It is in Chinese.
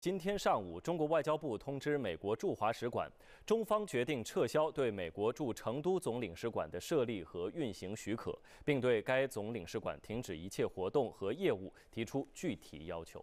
今天上午中国外交部通知美国驻华使馆中方决定撤销对美国驻成都总领事馆的设立和运行许可并对该总领事馆停止一切活动和业务提出具体要求。